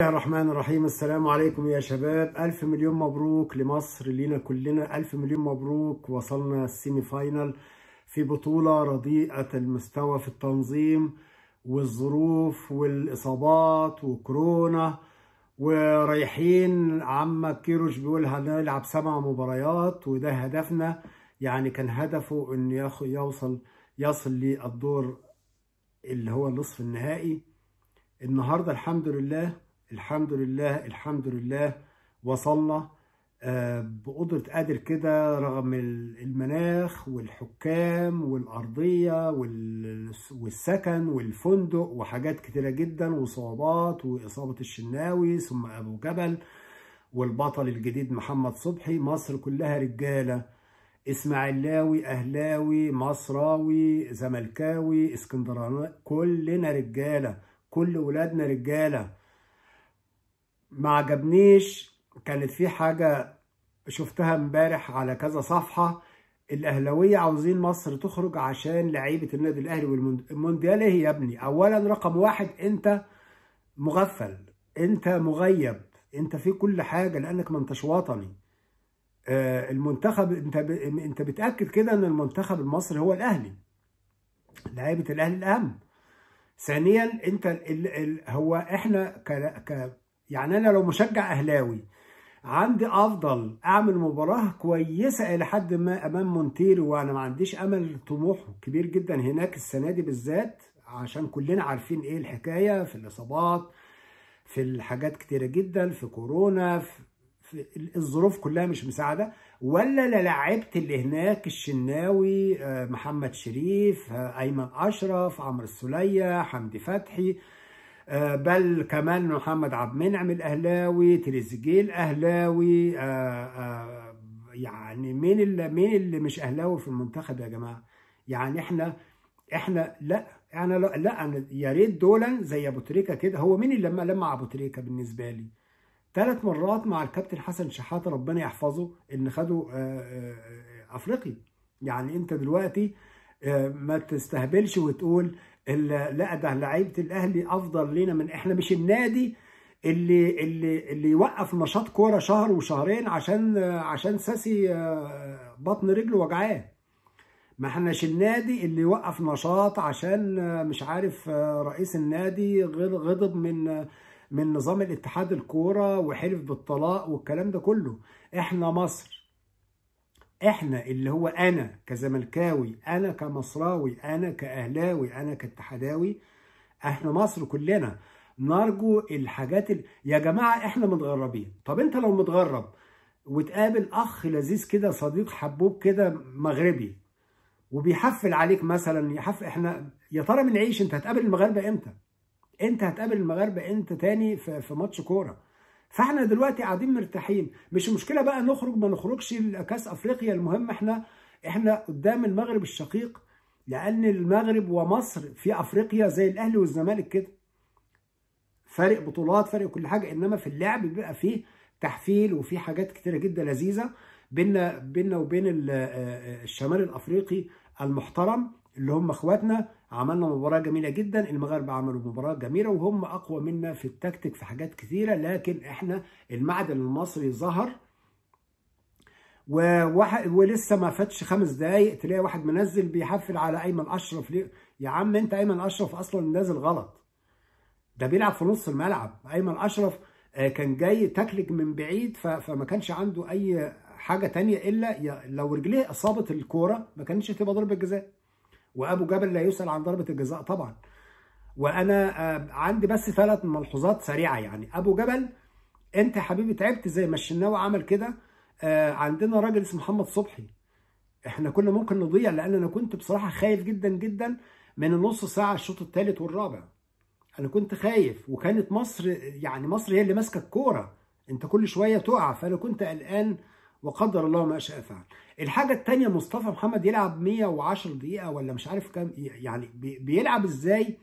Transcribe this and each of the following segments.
الله الرحمن الرحيم. السلام عليكم يا شباب. ألف مليون مبروك لمصر لينا كلنا. ألف مليون مبروك. وصلنا ال semi-final في بطولة رديئة المستوى في التنظيم والظروف والإصابات وكورونا. ورايحين عمك كيروش بيقول هنلعب سبع مباريات وده هدفنا. يعني كان هدفه إن يوصل يصل للدور اللي هو النصف النهائي. النهارده الحمد لله الحمد لله الحمد لله وصلنا. بقدرة قادر كده رغم المناخ والحكام والأرضية والسكن والفندق وحاجات كتيرة جدا وصعوبات وإصابة الشناوي ثم أبو جبل والبطل الجديد محمد صبحي. مصر كلها رجالة. إسماعيلاوي أهلاوي مصراوي زملكاوي إسكندراني كلنا رجالة. كل ولادنا رجالة. ما عجبنيش. كانت في حاجة شفتها امبارح على كذا صفحة. الأهلاوية عاوزين مصر تخرج عشان لعيبة النادي الأهلي والمونديال إيه يا ابني؟ أولا رقم واحد أنت مغفل أنت مغيب أنت في كل حاجة لأنك ما أنتش وطني. المنتخب أنت أنت بتأكد كده إن المنتخب المصري هو الأهلي. لعيبة الأهلي الأهم. ثانيا أنت ال ال هو إحنا ك ك يعني أنا لو مشجع أهلاوي عندي أفضل أعمل مباراة كويسة إلى حد ما أمام مونتيري وأنا ما عنديش أمل طموح كبير جدا هناك السنة دي بالذات عشان كلنا عارفين إيه الحكاية في الإصابات في الحاجات كتيرة جدا في كورونا في الظروف كلها مش مساعدة. ولا لعبت اللي هناك الشناوي محمد شريف أيمن أشرف عمرو السولية حمدي فتحي بل كمان محمد عبد المنعم الأهلاوي تريزيجيه الاهلاوي يعني مين اللي مين اللي مش أهلاوي في المنتخب يا جماعة؟ يعني إحنا إحنا لا أنا لا, لا يا ريت دولا زي أبو تريكة كده. هو مين اللي لما لمع أبو تريكة بالنسبة لي؟ ثلاث مرات مع الكابتن حسن شحاتة ربنا يحفظه ان خدوا أفريقيا. يعني أنت دلوقتي ما تستهبلش وتقول لا ده لعيبة الأهلي أفضل لينا من إحنا مش النادي اللي اللي اللي يوقف نشاط كورة شهر وشهرين عشان عشان ساسي بطن رجله وجعاه ما احناش النادي اللي يوقف نشاط عشان مش عارف رئيس النادي غضب من من نظام الاتحاد الكورة وحلف بالطلاق والكلام ده كله. إحنا مصر إحنا اللي هو أنا كزملكاوي أنا كمصراوي أنا كأهلاوي أنا كاتحاداوي إحنا مصر كلنا نرجو الحاجات ال... يا جماعة إحنا متغربين. طب أنت لو متغرب وتقابل أخ لذيذ كده صديق حبوب كده مغربي وبيحفل عليك مثلا يحفل إحنا يا ترى بنعيش أنت هتقابل المغاربة إمتى؟ أنت هتقابل المغاربة انت تاني في ماتش كورة؟ فاحنا دلوقتي قاعدين مرتاحين. مش مشكلة بقى نخرج ما نخرجش كاس أفريقيا. المهم إحنا إحنا قدام المغرب الشقيق لأن المغرب ومصر في أفريقيا زي الأهلي والزمالك كده. فارق بطولات فارق كل حاجة إنما في اللعب بيبقى فيه تحفيل وفي حاجات كتيرة جدا لذيذة بيننا بيننا وبين الشمال الأفريقي المحترم اللي هم إخواتنا عملنا مباراة جميلة جدا. المغاربة عملوا مباراة جميلة وهم أقوى منا في التكتيك في حاجات كثيرة لكن إحنا المعدن المصري ظهر وواحد ولسه ما فاتش خمس دقايق تلاقي واحد منزل بيحفل على أيمن أشرف. ليه؟ يا عم أنت أيمن أشرف أصلا نازل غلط. ده بيلعب في نص الملعب. أيمن أشرف كان جاي تكلك من بعيد فما كانش عنده أي حاجة تانية إلا لو رجليه إصابت الكورة ما كانتش هتبقى ضربة جزاء. وأبو جبل لا يسأل عن ضربة الجزاء طبعا. وأنا عندي بس ثلاث ملحوظات سريعة يعني. أبو جبل أنت يا حبيبي تعبت زي ما الشناوي عمل كده. عندنا راجل اسمه محمد صبحي. إحنا كنا ممكن نضيع لأن أنا كنت بصراحة خايف جدا جدا من النص ساعة الشوط الثالث والرابع. أنا كنت خايف وكانت مصر يعني مصر هي اللي ماسكة الكورة. أنت كل شوية تقع فأنا كنت قلقان. وقدر الله ما شاء فعل. الحاجة التانية مصطفى محمد يلعب 110 دقيقة ولا مش عارف كام يعني بيلعب إزاي؟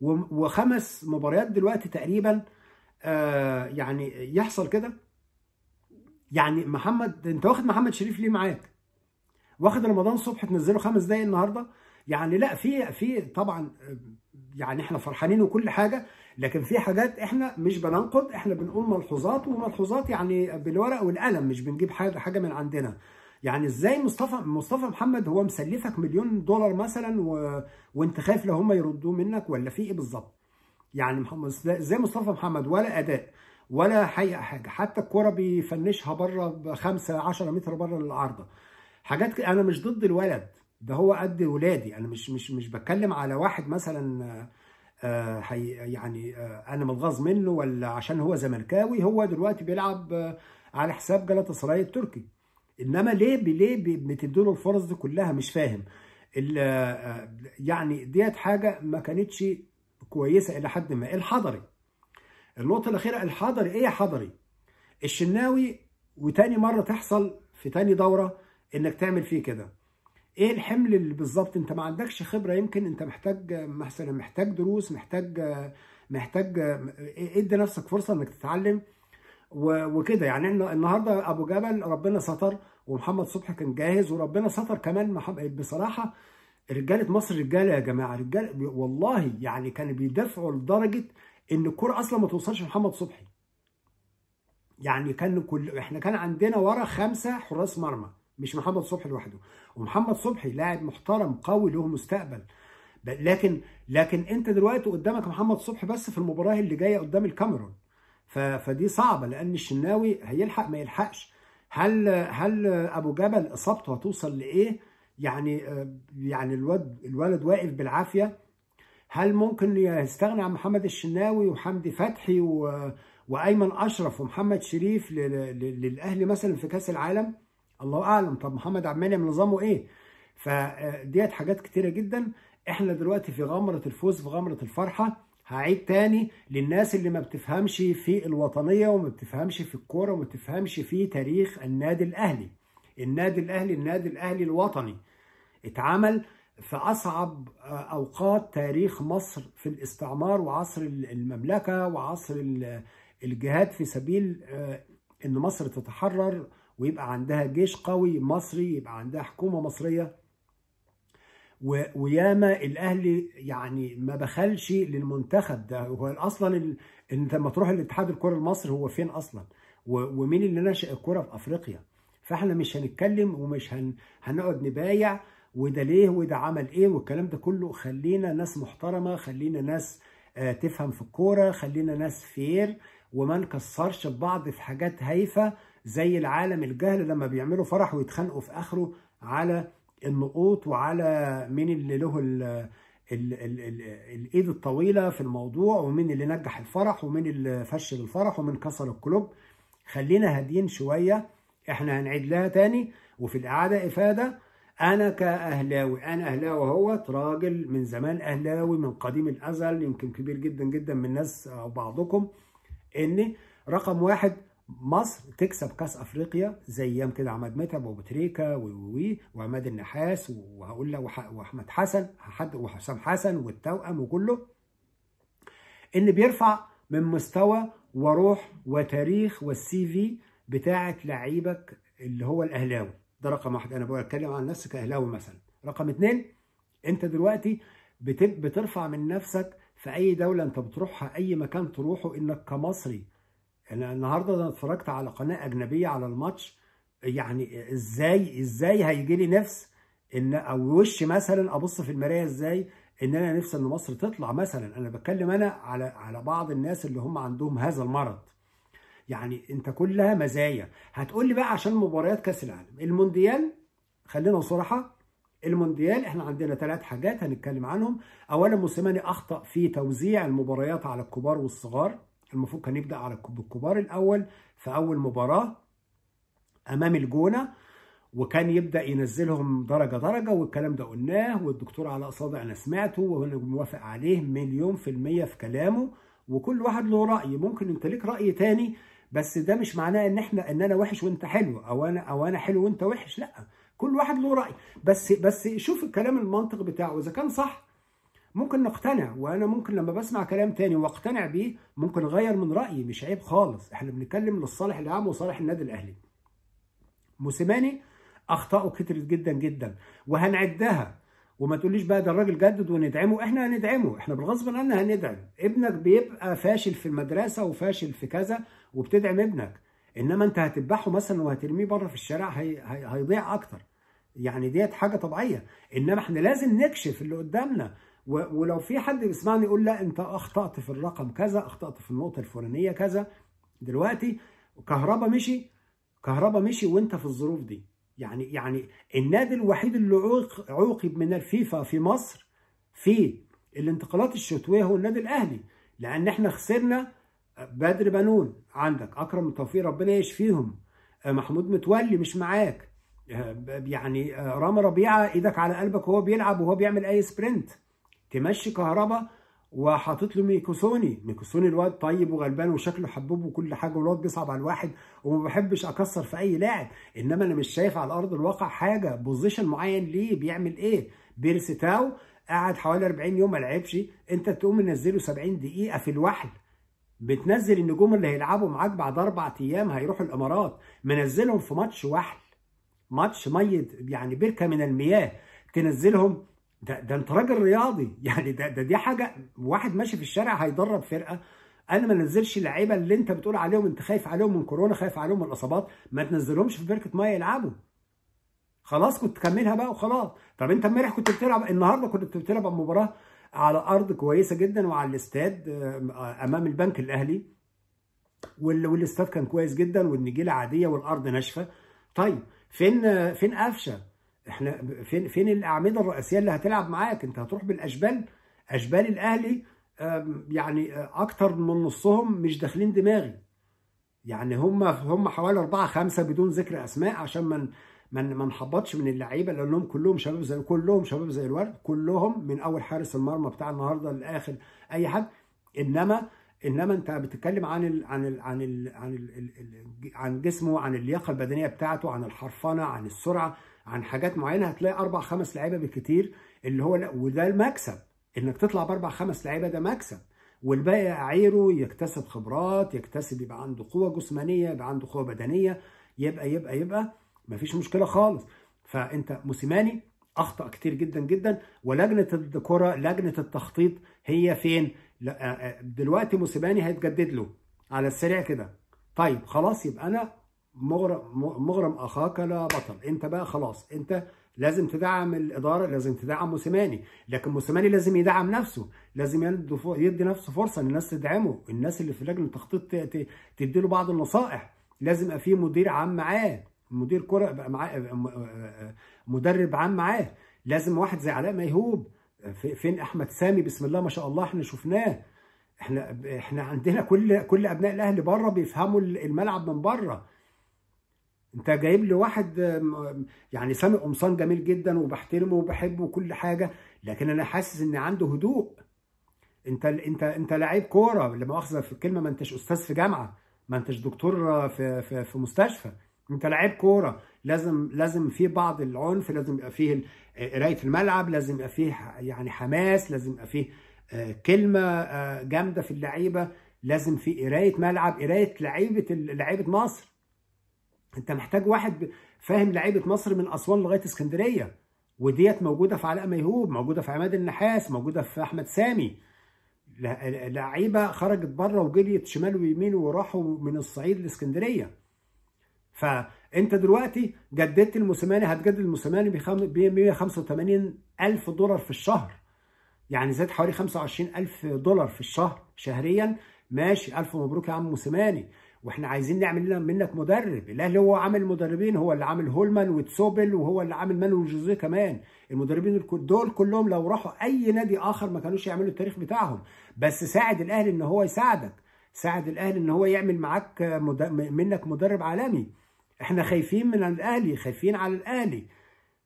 وخمس مباريات دلوقتي تقريبا آه يعني يحصل كده؟ يعني محمد انت واخد محمد شريف ليه معاك؟ واخد رمضان صبحي تنزله خمس دقايق النهارده؟ يعني لا في في طبعا يعني إحنا فرحانين وكل حاجة لكن في حاجات إحنا مش بننقد إحنا بنقول ملحوظات وملحوظات يعني بالورق والقلم مش بنجيب حاجة من عندنا. يعني إزاي مصطفى مصطفى محمد هو مسلفك مليون دولار مثلا و... وانت خايف لو هم يردوه منك ولا في إيه بالظبط؟ يعني محمد إزاي مصطفى محمد ولا أداء ولا حقيقة حاجة حتى الكورة بيفنشها بره بخمسة 10 متر بره العارضة. حاجات كده أنا مش ضد الولد ده هو قد ولادي أنا مش مش مش بتكلم على واحد مثلا يعني آه أنا متغاظ منه ولا عشان هو زملكاوي هو دلوقتي بيلعب آه على حساب جلاتا سراي التركي. إنما ليه ليه بتدوا له الفرص دي كلها؟ مش فاهم. يعني ديت حاجة ما كانتش كويسة إلى حد ما. الحضري. النقطة الأخيرة الحضري إيه حضري؟ الشناوي وتاني مرة تحصل في تاني دورة إنك تعمل فيه كده. إيه الحمل اللي بالظبط؟ انت ما عندكش خبرة يمكن انت محتاج مثلا محتاج دروس محتاج محتاج ادي نفسك فرصة انك تتعلم وكده. يعني إحنا النهارده أبو جبل ربنا ستر ومحمد صبحي كان جاهز وربنا ستر كمان محمد بصراحة رجالة مصر رجالة يا جماعة رجاله والله يعني كانوا بيدافعوا لدرجة إن الكوره أصلا ما توصلش لمحمد صبحي. يعني كان كل إحنا كان عندنا ورا خمسة حراس مرمى. مش محمد صبحي لوحده. ومحمد صبحي لاعب محترم قوي له مستقبل. لكن لكن انت دلوقتي قدامك محمد صبحي بس في المباراة اللي جاية قدام الكاميرون. فدي صعبة لأن الشناوي هيلحق ما يلحقش. هل هل أبو جبل إصابته هتوصل لإيه؟ يعني يعني الولد الولد واقف بالعافية. هل ممكن يستغنى عن محمد الشناوي وحمدي فتحي. وأيمن أشرف ومحمد شريف. للأهلي مثلا في كأس العالم؟ الله أعلم. طب محمد عبد المنعم نظامه إيه؟ فديت حاجات كتيرة جدا. إحنا دلوقتي في غمرة الفوز في غمرة الفرحة. هعيد تاني للناس اللي ما بتفهمش في الوطنية وما بتفهمش في الكورة وما بتفهمش في تاريخ النادي الأهلي. النادي الأهلي النادي الأهلي الوطني. اتعمل في أصعب أوقات تاريخ مصر في الاستعمار وعصر المملكة وعصر الجهاد في سبيل أن مصر تتحرر. ويبقى عندها جيش قوي مصري يبقى عندها حكومة مصرية وياما الاهلي يعني ما بخلش للمنتخب ده هو أصلا. أنت لما تروح الاتحاد الكره المصري هو فين أصلا. ومين اللي نشأ الكره في أفريقيا فإحنا مش هنتكلم ومش هن... هنقعد نبايع وده ليه وده عمل إيه والكلام ده كله خلينا ناس محترمة خلينا ناس آه تفهم في الكورة خلينا ناس fair وما نكسرش بعض في حاجات هايفة زي العالم الجهل لما بيعملوا فرح ويتخانقوا في آخره على النقوط وعلى مين اللي له ال ال ال ال الإيد الطويلة في الموضوع ومين اللي نجح الفرح ومين اللي فشل الفرح ومين كسر الكلوب خلينا هاديين شوية إحنا هنعيد لها تاني. وفي الإعادة إفادة أنا كأهلاوي أنا أهلاوي أهوت راجل من زمان أهلاوي من قديم الأزل يمكن كبير جدا جدا من الناس أو بعضكم ان رقم واحد مصر تكسب كأس أفريقيا زي أيام كده عماد متعب وأبو تريكة وعماد النحاس وهقول لك وأحمد حسن حد وحسام حسن والتوأم وكله. ان بيرفع من مستوى وروح وتاريخ والسي في بتاعه لعيبك اللي هو الأهلاوي. ده رقم واحد. أنا بتكلم عن نفسي كأهلاوي مثلا. رقم اتنين أنت دلوقتي بترفع من نفسك في أي دولة أنت بتروحها أي مكان تروحه إنك كمصري أنا النهارده أنا اتفرجت على قناة أجنبية على الماتش يعني إزاي إزاي هيجي لي نفس إن أو وش مثلا أبص في المراية إزاي إن أنا نفسي إن مصر تطلع مثلا. أنا بتكلم أنا على على بعض الناس اللي هم عندهم هذا المرض. يعني أنت كلها مزايا. هتقول لي بقى عشان مباريات كأس العالم. المونديال خلينا صراحة المونديال إحنا عندنا ثلاث حاجات هنتكلم عنهم. اولا موسيماني أخطأ في توزيع المباريات على الكبار والصغار. المفروض كان يبدأ على الكبار الأول في أول مباراة أمام الجونة وكان يبدأ ينزلهم درجة درجة والكلام ده قلناه والدكتور علاء صادق أنا سمعته وأنا موافق عليه مليون في المية في كلامه وكل واحد له رأي. ممكن أنت ليك رأي تاني بس ده مش معناه إن إحنا إن أنا وحش وأنت حلو أو أنا أو أنا حلو وأنت وحش لأ كل واحد له رأي. بس بس شوف الكلام المنطق بتاعه. إذا كان صح ممكن نقتنع وأنا ممكن لما بسمع كلام تاني وأقتنع بيه ممكن أغير من رأيي مش عيب خالص. إحنا بنتكلم للصالح العام وصالح النادي الأهلي. موسيماني اخطائه كترت جدا جدا وهنعدها. وما تقوليش بقى ده الراجل جدد وندعمه. إحنا هندعمه إحنا بالغصب عنا هندعم. ابنك بيبقى فاشل في المدرسة وفاشل في كذا وبتدعم ابنك. إنما أنت هتذبحه مثلا وهترميه بره في الشارع هي... هي... هيضيع أكتر. يعني ديت حاجة طبيعية. إنما إحنا لازم نكشف اللي قدامنا. ولو في حد بيسمعني يقول لا انت اخطأت في الرقم كذا اخطأت في النقطة الفلانية كذا. دلوقتي كهربا مشي كهربا مشي وانت في الظروف دي. يعني يعني النادي الوحيد اللي عوقب من الفيفا في مصر في الانتقالات الشتوية هو النادي الأهلي. لأن إحنا خسرنا بدر بنون عندك. أكرم توفيق ربنا يشفيهم. محمود متولي مش معاك. يعني رامي ربيعة إيدك على قلبك وهو بيلعب وهو بيعمل أي سبرنت. تمشي كهربا وحاطط له ميكوسوني ميكوسوني الواد طيب وغلبان وشكله حبوب وكل حاجة والواد بيصعب على الواحد وما بحبش أكسر في أي لاعب. إنما أنا مش شايف على أرض الواقع حاجة position معين ليه بيعمل إيه؟ بيرسي تاو قعد حوالي 40 يوم ما لعبش. أنت تقوم منزله 70 دقيقة في الوحل. بتنزل النجوم اللي هيلعبوا معاك بعد أربع أيام هيروحوا الإمارات. منزلهم في ماتش وحل. ماتش ميت يعني بركة من المياه. تنزلهم ده, ده انت راجل رياضي. يعني ده, ده دي حاجة واحد ماشي في الشارع هيدرب فرقة. أنا ما نزلش اللعيبة اللي انت بتقول عليهم انت خايف عليهم من كورونا خايف عليهم من الإصابات. ما تنزلهمش في بركة مية يلعبوا. خلاص كنت تكملها بقى وخلاص. طب انت امبارح كنت بتلعب النهارده كنت بتلعب مباراة على أرض كويسة جدا وعلى الاستاد أمام البنك الأهلي. والإستاد كان كويس جدا والنجيلة عادية والأرض ناشفة. طيب فين فين قفشة؟ إحنا فين فين الأعمدة الرئيسية اللي هتلعب معاك؟ أنت هتروح بالأشبال. أشبال الأهلي يعني أكتر من نصهم مش داخلين دماغي. يعني هم هم حوالي أربعة خمسة بدون ذكر أسماء عشان ما ما نحبطش من اللعيبة لأنهم كلهم شباب زي كلهم شباب زي الورد. كلهم من أول حارس المرمى بتاع النهارده لآخر أي حد. إنما إنما أنت بتتكلم عن ال عن ال عن ال عن ال عن جسمه عن اللياقة البدنية بتاعته عن الحرفنة عن السرعة. عن حاجات معينة هتلاقي أربع خمس لعيبة بالكتير اللي هو وده المكسب. إنك تطلع بأربع خمس لعيبة ده مكسب. والباقي اعيره يكتسب خبرات يكتسب يبقى عنده قوة جسمانية يبقى عنده قوة بدنية يبقى يبقى يبقى مفيش مشكلة خالص. فأنت موسيماني أخطأ كتير جدا جدا. ولجنة الكرة لجنة التخطيط هي فين؟ دلوقتي موسيماني هيتجدد له على السريع كده. طيب خلاص يبقى أنا مغرم مغرم أخاك لا بطل. أنت بقى خلاص أنت لازم تدعم الإدارة لازم تدعم موسيماني. لكن موسيماني لازم يدعم نفسه لازم يدي نفسه فرصة إن الناس تدعمه الناس اللي في لجنة التخطيط تدي له بعض النصائح. لازم يبقى في مدير عام معاه مدير كرة يبقى معاه مدرب عام معاه. لازم واحد زي علاء ميهوب فين أحمد سامي؟ بسم الله ما شاء الله إحنا شفناه. إحنا إحنا عندنا كل كل أبناء الأهلي بره بيفهموا الملعب من بره. انت جايب لي واحد يعني سامي قمصان جميل جدا وبحترمه وبحبه وكل حاجة لكن أنا حاسس ان عنده هدوء. انت انت انت لعيب كورة لما مؤاخذة في الكلمة ما انتش أستاذ في جامعة ما انتش دكتور في في, في مستشفى. انت لعيب كورة لازم لازم في بعض العنف لازم يبقى فيه قراية الملعب لازم يبقى فيه يعني حماس لازم يبقى فيه كلمة جامدة في اللعيبة لازم في قراية ملعب قراية لعيبة لعيبة مصر. انت محتاج واحد فاهم لعيبة مصر من أسوان لغاية اسكندرية وديت موجودة في علاء ميهوب موجودة في عماد النحاس موجودة في أحمد سامي. لعيبة خرجت بره وجريت شمال ويمين وراحوا من الصعيد لاسكندرية. فانت دلوقتي جددت الموسيماني هتجدد الموسيماني ب 185 ألف دولار في الشهر. يعني زاد حوالي 25 ألف دولار في الشهر شهريا. ماشي ألف مبروك يا عم موسيماني وإحنا عايزين نعمل منك مدرب. الأهلي هو عامل مدربين هو اللي عامل هولمان وتسوبل وهو اللي عامل مانويل جوزيه كمان. المدربين دول كلهم لو راحوا أي نادي آخر ما كانوش يعملوا التاريخ بتاعهم. بس ساعد الأهلي إن هو يساعدك. ساعد الأهلي إن هو يعمل معاك منك مدرب عالمي. إحنا خايفين من الأهلي خايفين على الأهلي.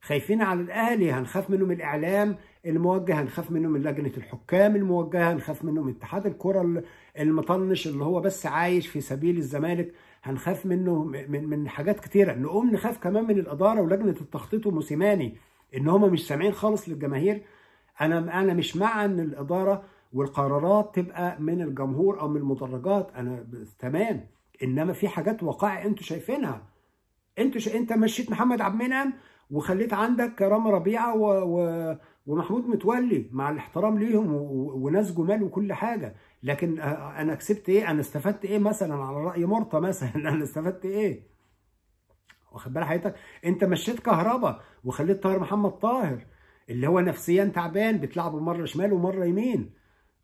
خايفين على الأهلي هنخاف منه من الإعلام الموجه هنخاف منه من لجنة الحكام الموجهة هنخاف منه من اتحاد الكرة المطنش اللي هو بس عايش في سبيل الزمالك هنخاف منه من من حاجات كتيرة. نقوم نخاف كمان من الإدارة ولجنة التخطيط وموسيماني إن هم مش سامعين خالص للجماهير. أنا أنا مش مع إن الإدارة والقرارات تبقى من الجمهور أو من المدرجات. أنا تمام. إنما في حاجات وقائع أنتوا شايفينها. أنتوا ش... أنت مشيت محمد عبد المنعم وخليت عندك رامي ربيعة و... و... ومحمود متولي مع الاحترام ليهم وناس جمال وكل حاجة. لكن أنا كسبت إيه؟ أنا استفدت إيه مثلا على رأي مرتى مثلا؟ أنا استفدت إيه؟ واخد بال حضرتك؟ أنت مشيت كهربا وخليت طاهر محمد طاهر اللي هو نفسيا تعبان بتلعبه مره شمال ومرة يمين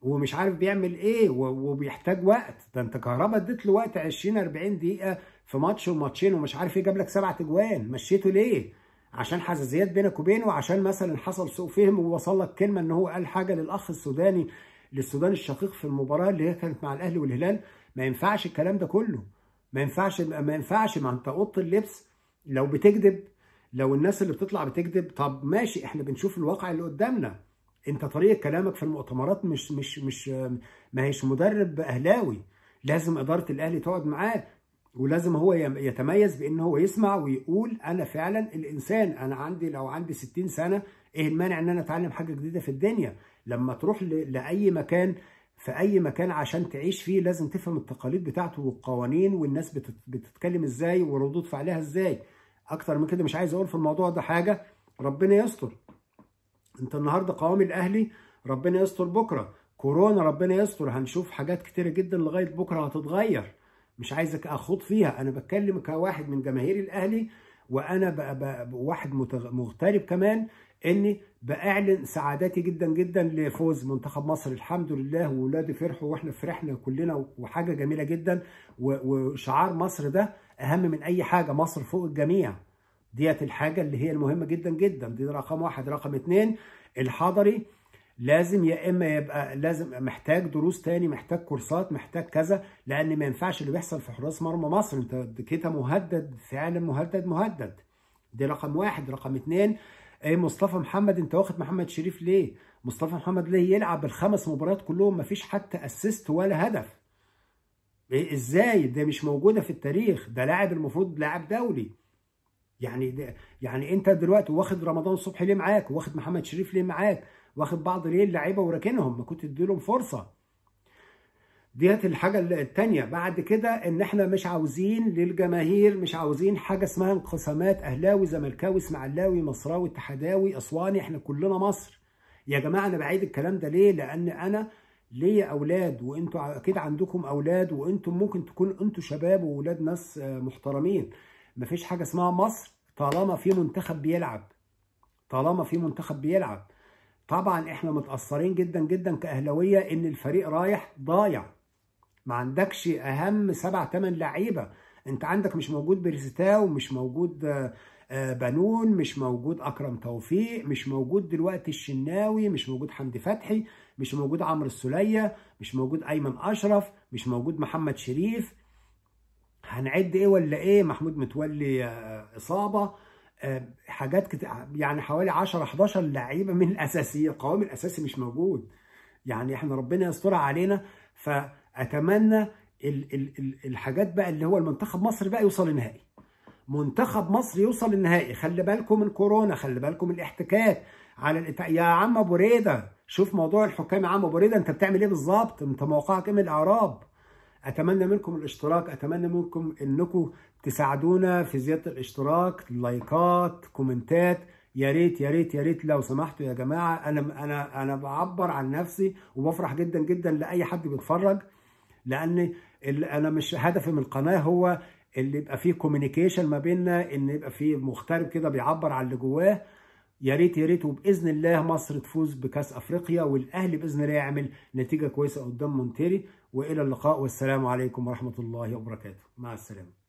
ومش عارف بيعمل إيه وبيحتاج وقت. ده أنت كهربا اديت له وقت 20 40 دقيقة في ماتش وماتشين ومش عارف إيه جاب لك سبع اجوان مشيته ليه؟ عشان حساسيات بينك وبينه وعشان مثلا حصل سوء فهم ووصل لك كلمة إن هو قال حاجة للأخ السوداني للسودان الشقيق في المباراة اللي هي كانت مع الأهلي والهلال. ما ينفعش الكلام ده كله. ما ينفعش ما ينفعش. ما أنت أوضة اللبس لو بتكذب لو الناس اللي بتطلع بتكذب طب ماشي إحنا بنشوف الواقع اللي قدامنا. أنت طريقة كلامك في المؤتمرات مش مش مش ما هيش مدرب أهلاوي. لازم إدارة الأهلي تقعد معاه. ولازم هو يتميز بإن هو يسمع ويقول أنا فعلا الإنسان أنا عندي لو عندي 60 سنة إيه المانع إن أنا أتعلم حاجة جديدة في الدنيا؟ لما تروح لأي مكان في أي مكان عشان تعيش فيه لازم تفهم التقاليد بتاعته والقوانين والناس بتتكلم إزاي وردود فعلها إزاي. أكتر من كده مش عايز أقول في الموضوع ده حاجة. ربنا يستر. أنت النهارده قوام الأهلي ربنا يستر بكرة. كورونا ربنا يستر. هنشوف حاجات كتيرة جدا لغاية بكرة هتتغير. مش عايزك أخوض فيها. أنا بتكلم كواحد من جماهير الأهلي وأنا بقى بقى واحد مغترب كمان إني بأعلن سعادتي جدا جدا لفوز منتخب مصر. الحمد لله واولادي فرحوا وإحنا فرحنا كلنا وحاجة جميلة جدا وشعار مصر ده أهم من أي حاجة مصر فوق الجميع. ديت الحاجة اللي هي المهمة جدا جدا. دي رقم واحد. رقم اتنين الحضري لازم يا إما يبقى لازم محتاج دروس تاني محتاج كورسات محتاج كذا لأن ما ينفعش اللي بيحصل في حراس مرمى مصر. أنت كده مهدد فعلا مهدد مهدد. دي رقم واحد. رقم اتنين إيه مصطفى محمد؟ أنت واخد محمد شريف ليه؟ مصطفى محمد ليه يلعب بالخمس مباريات كلهم؟ ما فيش حتى اسيست ولا هدف. إيه إزاي؟ ده مش موجودة في التاريخ. ده لاعب المفروض لاعب دولي. يعني ده يعني أنت دلوقتي واخد رمضان صبحي ليه معاك؟ واخد محمد شريف ليه معاك؟ واخد بعض ليه اللعيبة وراكنهم ما كنت تديلهم فرصة. ديت الحاجة الثانية بعد كده إن إحنا مش عاوزين للجماهير مش عاوزين حاجة اسمها انقسامات أهلاوي زملكاوي إسماعيلاوي مصراوي اتحداوي أسواني إحنا كلنا مصر. يا جماعة أنا بعيد الكلام ده ليه؟ لأن أنا ليا أولاد وأنتوا أكيد عندكم أولاد وأنتم ممكن تكونوا أنتوا شباب واولاد ناس محترمين. مفيش حاجة اسمها مصر طالما في منتخب بيلعب. طالما في منتخب بيلعب. طبعا إحنا متأثرين جدا جدا كأهلاوية إن الفريق رايح ضايع. ما عندكش أهم سبع ثمان لعيبة. أنت عندك مش موجود بريستاو مش موجود بنون مش موجود أكرم توفيق مش موجود دلوقتي الشناوي مش موجود حمدي فتحي مش موجود عمرو السولية مش موجود أيمن أشرف مش موجود محمد شريف. هنعد إيه ولا إيه؟ محمود متولي إصابة. حاجات كتير يعني حوالي 10 11 لعيبة من الأساسية القوام الأساسي مش موجود. يعني إحنا ربنا يسترها علينا. فأتمنى ال ال الحاجات بقى اللي هو المنتخب مصر بقى يوصل النهائي منتخب مصر يوصل للنهائي. خلي بالكم من كورونا خلي بالكم من الاحتكاك على الإت... يا عم أبو ريدة شوف موضوع الحكام يا عم أبو ريدة أنت بتعمل إيه بالظبط؟ أنت موقعك إيه من الإعراب؟ أتمنى منكم الاشتراك أتمنى منكم إنكم تساعدونا في زيادة الاشتراك لايكات كومنتات. يا ريت يا ريت يا ريت لو سمحتوا يا جماعة. أنا أنا أنا بعبر عن نفسي وبفرح جدا جدا لأي حد بيتفرج لأن أنا مش هدفي من القناة هو اللي يبقى فيه communication ما بيننا إن يبقى فيه مغترب كده بيعبر عن اللي جواه. يا ريت يا ريت وبإذن الله مصر تفوز بكأس أفريقيا والأهلي بإذن الله يعمل نتيجة كويسة قدام مونتيري. وإلى اللقاء والسلام عليكم ورحمة الله وبركاته. مع السلامة.